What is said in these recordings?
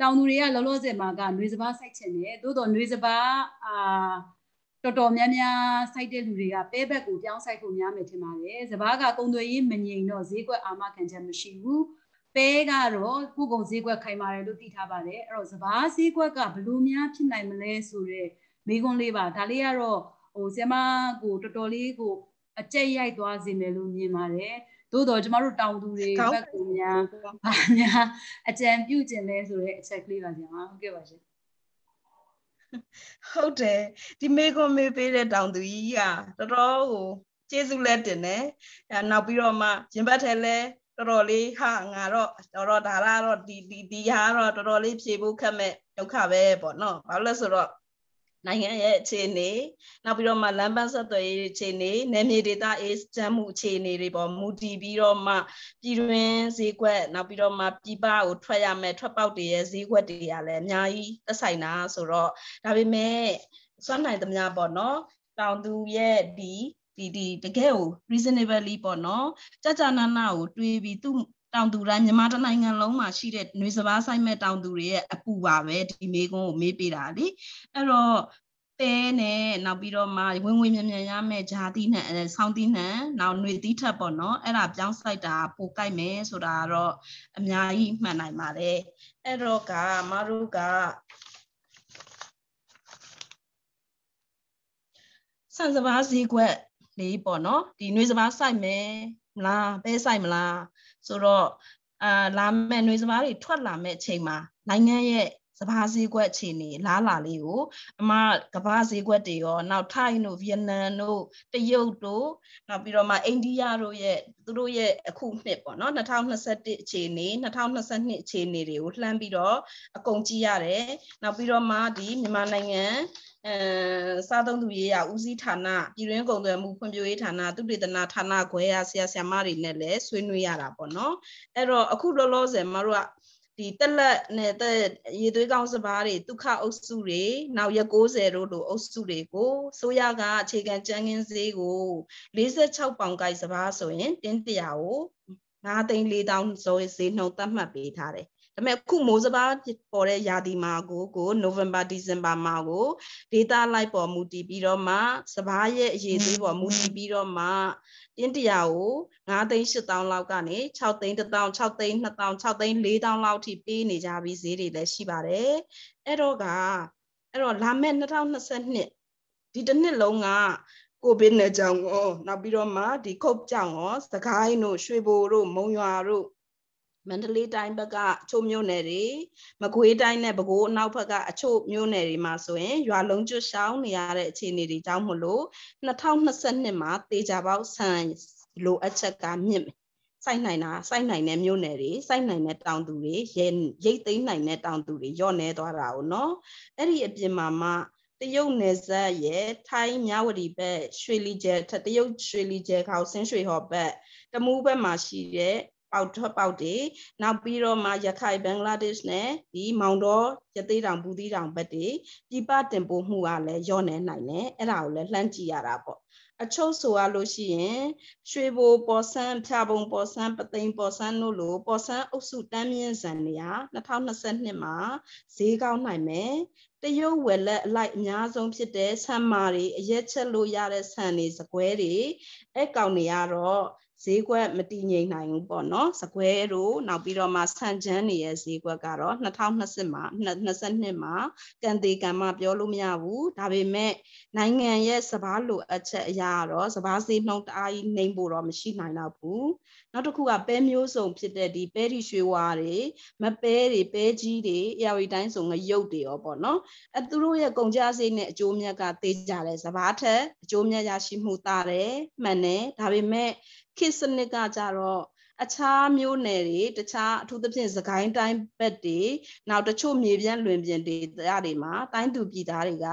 တောင်သူတွေကလောလောဆယ်မှာကနှွေစပါးစိုက်ချင်တယ်သို့တော့နှွေစပါးအာတော်တော်များများစိုက်တဲ့လူတွေကပဲဘက်ကိုပြောင်းစိုက်ဖို့များမယ်ထင်ပါတယ်စပါးကကုံသွေးရေးမငြိမ်တော့ဈေးကွက်အာမခံချက်မရှိဘူးပဲကတော့ကုကုံဈေးကွက်ခိုင်ပါတယ်လို့သိထားပါတယ်အဲ့တော့စပါးဈေးကွက်ကဘလို့များဖြစ်နိုင်မလဲဆိုတော့မိကွန်းလေးပါဒါလေးကတော့ဟိုဆရာမကိုတော်တော်လေးကိုအကြက်ရိုက်သွားစေမယ်လို့မြင်ပါတယ် သို့တော့ကျမတို့တောင်သူတွေဘက်ကများဘာများအကြံပြုကျင်လဲဆိုတဲ့အချက်ကလေးပါဆရာမဟုတ်ကဲ့ပါရှင်ဟုတ်တယ်ဒီမေကွန်မေးပေးတဲ့တောင်သူကြီးကတော်တော်ကိုကျေးဇူးလက်တင်တယ်အဲနောက်ပြီးတော့မှရင်ဘတ်ထဲလဲတော်တော်လေးဟာငါတော့တော်တော်ဒါကတော့ဒီဒီဒီဟာတော့တော်တော်လေးဖြေဖို့ခက်မဲ့ဒုက္ခပဲပေါ့နော်ဘာလို့လဲဆိုတော့ နိုင်ငံရဲ့အခြေအနေနောက်ပြီးတော့မှလမ်းပန်းဆက်သွယ်ရေးအခြေအနေနယ်မြေဒေသအေးချမ်းမှုအခြေအနေတွေပေါ်မူတည်ပြီးတော့မှပြည်တွင်းဈေးကွက်နောက်ပြီးတော့မှပြည်ပကိုထွက်ရမယ်ထွက်ပေါက်တွေရဲ့ဈေးကွက်တွေကလည်းအများကြီးသက်ဆိုင်တာဆိုတော့ဒါပေမဲ့စွမ်းနိုင်သမျှပေါ့နော်တောင်သူရဲ့ဒီဒီဒီတကယ်ကို reasonably ပေါ့နော်ကြာကြာနာနာကိုတွေးပြီးသူ့ တောင်သူတိုင်းမြန်မာတနိုင်ငံလုံးမှာရှိတဲ့ຫນွေစပားဆိုင်မဲ့တောင်သူတွေရဲ့အပူပါပဲဒီမေကုန်းကိုမေးပေးတာလीအဲ့တော့ပဲနဲ့နောက်ပြီးတော့မှဝင်ဝင်မြန်မြန်ရမယ်ဂျာတိနဲ့ဆောင်းတိနဲ့နောက်ຫນွေတိထက်ပေါ့နော်အဲ့ဒါပြောင်းဆိုင်တာပိုကြိုက်မယ်ဆိုတာတော့အများကြီးမှတ်နိုင်ပါတယ်အဲ့တော့ကမတို့ကဆန်စပါးဈေးကွက်လေးပေါ့နော်ဒီຫນွေစပါးစိုက်မယ်မလားပဲစိုက်မလား ဆိုတော့အာလာမဲ့ຫນွေစပါးတွေထွက်လာမဲ့အချိန်မှာနိုင်ငံရဲ့ စဘာဈေးကွက်အခြေအနေလားလာလေးကိုအမကဘာဈေးကွက်တွေရောနောက်ထိုင်းတို့ဗီယက်နမ်တို့တရုတ်တို့နောက်ပြီးတော့မှအိန္ဒိယတို့ရဲ့သူတို့ရဲ့အခုနှစ်ပေါ့နော်2021အခြေအနေ2022အခြေအနေတွေကိုလှမ်းပြီးတော့အကုန်ကြည့်ရတယ်နောက်ပြီးတော့မှဒီမြန်မာနိုင်ငံအဲစားသုံးသူရေးရာဦးစီးဌာနပြည်တွင်းကုန်သွယ်မှုဖွံ့ဖြိုးရေးဌာနသုတေသနဌာနခွဲရဆရာဆရာမတွေနဲ့လည်းဆွေးနွေးရတာပေါ့နော်အဲ့တော့အခုလောလောဆယ်မတို့က ဒီတက်လက်နဲ့တဲ့ရေသွေးကောင်းစပါးတွေဒုက္ခအုပ်စုတွေနောက်ရက်60တို့လိုအုပ်စုတွေကိုဆိုရကအခြေခံကြမ်းခင်းဈေးကို46ပေါင်ကိုက်စပါးဆိုရင်တင်းတရာကို9သိန်း4000ဆိုဈေးနှုန်းသတ်မှတ်ပေးထားတယ် ဒါပေမဲ့အခုမိုးစပါးပေါ်တဲ့ရာသီမှာကိုကိုနိုဝင်ဘာဒီဇင်ဘာမှာကိုဒေတာလိုက်ပေါ်မူတည်ပြီးတော့မှစပါးရဲ့အရေးသေးပေါ်မူတည်ပြီးတော့မှတင်းတရာကို9သိန်း8000လောက်ကနေ6သိန်း1000 6သိန်း2000 6သိန်း4000လောက်ထိပေးနေကြပြီးဈေးတွေလည်းရှိပါတယ်အဲ့တော့ကအဲ့တော့လာမယ့်2022ဒီတစ်နှစ်လုံးကကိုဗစ်နဲ့ကြောင့်ရောနောက်ပြီးတော့မှဒီခုတ်ကြောင့်ရောစကိုင်းတို့ရွှေဘိုတို့မုံရွာတို့ မန္တလေးတိုင်းဘက်ကအချို့မြို့နယ်တွေမကွေးတိုင်းနဲ့ပဲခူးအနောက်ဘက်ကအချို့မြို့နယ်တွေမှာဆိုရင်ရွာလုံးကျွတ်ရှောင်းနေရတဲ့အခြေအနေတွေကြောင့်မလို့2022မှာတေချာပေါက်ဆန်လိုအပ်ချက်ကမြင့်စိုက်နိုင်တာစိုက်နိုင်တဲ့မြို့နယ်တွေစိုက်နိုင်တဲ့တောင်သူတွေရိတ်သိမ်းနိုင်တဲ့တောင်သူတွေညော့နေသွားတာ哦နော်အဲ့ဒီအပြင်မှာမှတရုတ်နယ်စပ်ရဲ့ထိုင်းမြဝတီဘက်ရွှေလီကျဲတရုတ်ရွှေလီကျဲခေါဆင်းရွှေဟော်ဘက်တမူးဘက်မှာရှိတဲ့ ပေါက်ထွက်ပေါက်တွေနောက်ပြီးတော့မှရခိုင်ဘင်္ဂလားဒေ့ရှ်နဲ့ဒီမောင်တော်ရသေးတောင်ဘူးသီးတောင်ဘက်တွေပြပတင်ပို့မှုကလည်းညော့နေနိုင်တယ်အဲ့ဒါကိုလည်းလှမ်းကြည့်ရတာပေါ့အချုပ်ဆိုရလို့ရှိရင်ရွှေဘိုပေါ်ဆန်းဖြာပုံပေါ်ဆန်းပသိမ်ပေါ်ဆန်းတို့လိုပေါ်ဆန်းအုပ်စုတန်းမြင့်စံနေရ2022မှာဈေးကောင်းနိုင်မယ်တရုတ်ဝယ်လက်အလိုက်အများဆုံးဖြစ်တဲ့ဆန်မာတွေအရက်ချက်လို့ရတဲ့ဆန်တွေစကွဲတွေအဲ့ကောင်တွေကတော့ ဈေးကွက်မတည်ငြိမ်နိုင်ဘူးပေါ့နော်စကွဲတို့နောက်ပြီးတော့မှဆန်ချမ်းတွေရဲ့ဈေးကွက်ကတော့2020မှာ22မှာကန်သေးကံမပြောလို့မရဘူးဒါပေမဲ့နိုင်ငံရဲ့စဘာလိုအပ်ချက်အရာတော့စဘာဈေးနှုန်းတအားကြီးနှိမ်ဖို့တော့မရှိနိုင်တော့ဘူးနောက်တစ်ခုကပဲမျိုးစုံဖြစ်တဲ့ဒီပဲတီရွှေဝါတွေမပဲတွေပဲကြီးတွေအရာဝတီတိုင်းဆိုငရုတ်တွေရောပေါ့နော်အဲသူတို့ရဲ့ကုန်ကြဈေးနဲ့အကျိုးမြတ်ကသေးကြတယ်စဘာထက်အကျိုးမြတ်ရရှိမှုတာတယ်မှန်တယ်ဒါပေမဲ့ ခေတ်စနစ်ကကြတော့အခြားမျိုးနယ်တွေတခြားအထူးသဖြင့်သခိုင်းတိုင်းဘက်တွေနောက်တချို့မြေပြန့်လွင်ပြင်တွေတရားတွေမှာတိုင်းသူပြည်သားတွေက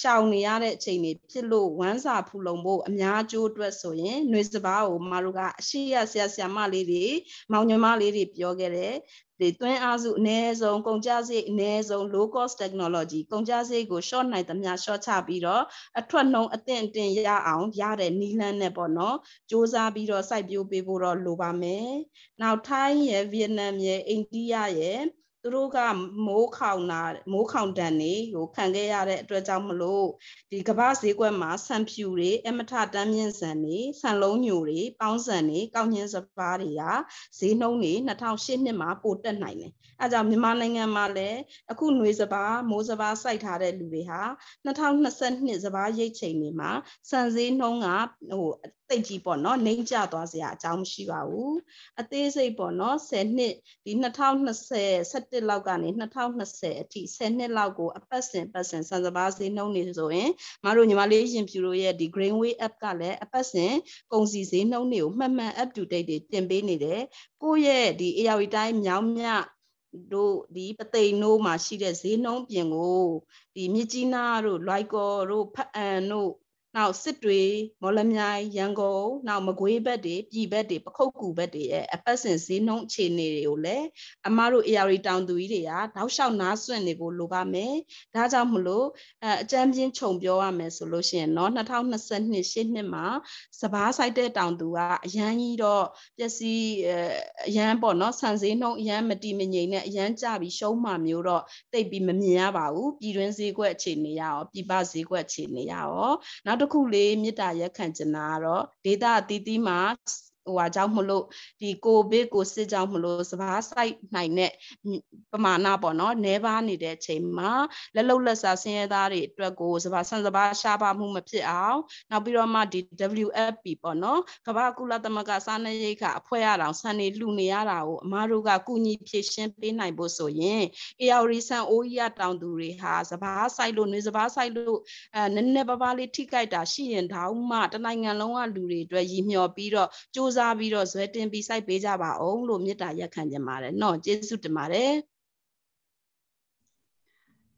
ရှောင်နေရတဲ့အချိန်တွေဖြစ်လို့ဝမ်းစာဖူလုံဖို့အများကျိုးအတွက်ဆိုရင်ຫນွေစပားကိုမတို့ကအရှိရဆရာဆရာမလေးတွေမောင်ညီမလေးတွေပြောခဲ့တယ် ဒီတွင်းအားစုအ ਨੇ ဆုံးကုန်ကြစရိတ်အ ਨੇ ဆုံး low cost technology ကုန်ကြစရိတ်ကို short နိုင်သမျှ short ချပြီးတော့အထွက်နှုံအသင့်အတင်ရအောင်ရတဲ့နီလန်းနဲ့ပေါ့နော်စ조사ပြီးတော့စိုက်ပျိုးပေးဖို့တော့လိုပါမယ်။နောက်ထိုင်းရယ်ဗီယက်နမ်ရယ်အိန္ဒိယရယ် သူတို့ကမိုးခေါင်တာမိုးခေါင်တန်နေဟိုခံခဲ့ရတဲ့အတွက်ကြောင့်မလို့ဒီကမ္ဘာဈေးကွက်မှာဆန်ဖြူတွေအမထတမ်းမြင့်ဆန်တွေဆန်လုံးညိုတွေပေါင်းဆန်တွေကောက်ညင်းစပါးတွေကဈေးနှုန်းတွေ2008နှစ်မှာပိုတက်နိုင်တယ်အဲကြောင့်မြန်မာနိုင်ငံမှာလည်းအခုຫນွေစပါးမိုးစပါးစိုက်ထားတဲ့လူတွေဟာ2022စပါးရိတ်ချိန်တွေမှာဆန်ဈေးနှုန်းကဟို တိတ်ကြီးပေါ့နော်နှိမ့်ကျသွားစရာအကြောင်းမရှိပါဘူးအသေးစိတ်ပေါ့နော်10နှစ်ဒီ2020 17လောက်ကနေ2020အထိ10နှစ်လောက်ကိုအပတ်စဉ်ပတ်စဉ်စံစပါးဈေးနှုန်းနေဆိုရင်မတို့ညီမလေးရင်ဖြူတို့ရဲ့ဒီ Greenway app ကလည်းအပတ်စဉ်ကုန်စည်ဈေးနှုန်းတွေကိုမှတ်မှန် up to date တွေတင်ပေးနေတယ်ကိုယ့်ရဲ့ဒီ AR တိုင်းမြောင်းမြတို့ဒီပသိမ်တို့မှာရှိတဲ့ဈေးနှုန်းပြင်ကိုဒီမြစ်ကြီးနားတို့လွိုက်ကော်တို့ဖအံတို့ နောက်စစ်တွေမော်လမြိုင်ရန်ကုန်နောက်မကွေးဘက်တွေပြည်ဘက်တွေပခုတ်ကူဘက်တွေရဲ့အပတ်စဉ်ဈေးနှုန်းအခြေအနေတွေကိုလည်းအမားတို့ AR တောင်သူကြီးတွေကတောက်လျှောက်နားဆွင့်နေကိုလိုပါမယ်ဒါကြောင့်မလို့အအကြမ်းပြင်းခြုံပြောရမယ်ဆိုလို့ရှိရင်เนาะ2022ရှစ်နှစ်မှာစပားဆိုင်တဲ့တောင်သူကအရန်ကြီးတော့ပျက်စီးအရန်ပေါ့เนาะဆန်ဈေးနှုန်းအရန်မတီမငိမ့်နဲ့အရန်ကြပြီးရှုံးမှမျိုးတော့တိတ်ပြီးမမြင်ရပါဘူးပြည်တွင်းဈေးကွက်အခြေအနေရရောပြည်ပဈေးကွက်အခြေအနေရရောနောက်တစ် ခုလေးမေတ္တာရက်ခံချင်တာကတော့ဒေတာအသီးသီးမှာ ဟိုဟာကြောင့်မလို့ဒီကိုဗစ်ကိုစစ်ကြောင့်မလို့စဘာဆိုင်နိုင်တဲ့ပမာဏပေါ့နော်နဲပါနေတဲ့အချိန်မှာလက်လုံလက်စားဆင်းရဲသားတွေအတွက်ကိုစဘာဆန်စဘာရှားပါမှုမဖြစ်အောင်နောက်ပြီးတော့မှဒီ WFP ပေါ့နော်ကမ္ဘာကုလသမဂ္ဂစားနပ်ရိက္ခာအဖွဲ့အတော်ဆန်နေလှူနေရတာကိုအမားတို့ကကုညီဖြည့်ရှင်းပေးနိုင်ဖို့ဆိုရင် AR ဆန်အိုးရတောင်သူတွေဟာစဘာဆိုင်လို့နေစဘာဆိုင်လို့အဲနည်းနည်းပါးပါးလေးထိကြိုက်တာရှိရင်တောင်းမှတနိုင်ငံလုံးကလူတွေအတွက်ရည်မျှော်ပြီးတော့စူးစားပြီးတော့ဇွဲတင်ပြီးစိုက်ပေးကြပါအောင်လို့မေတ္တာရက်ခံကြပါတယ်။နော်ကျေးဇူးတင်ပါတယ်။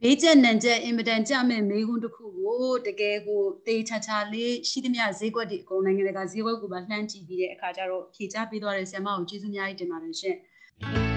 ဘေးကျက်နံကျက်အင်မတန်ကြမဲ့မိခွန်းတစ်ခုကိုတကယ်ကိုတေချာချာလေးရှိသမျှဈေးကွက်တွေအကုန်နိုင်ငံတကာဈေးကွက်ကိုပါလှမ်းကြည့်ပြီးတဲ့အခါကျတော့ဖြေချပေးသွားတဲ့ဆရာမကိုကျေးဇူးအများကြီးတင်ပါတယ်ရှင်။